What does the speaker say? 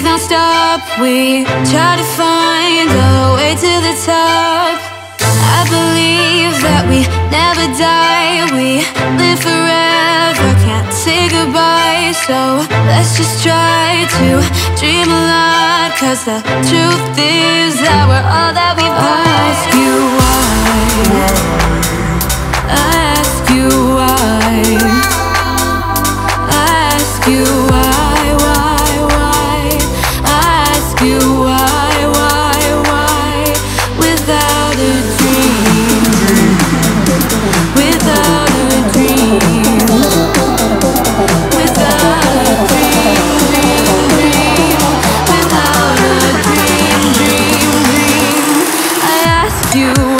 think non-stop We try to find a way to the top. I believe that we never die. We live forever, can't say goodbye. So let's just try to dream a lot. Cause the truth is you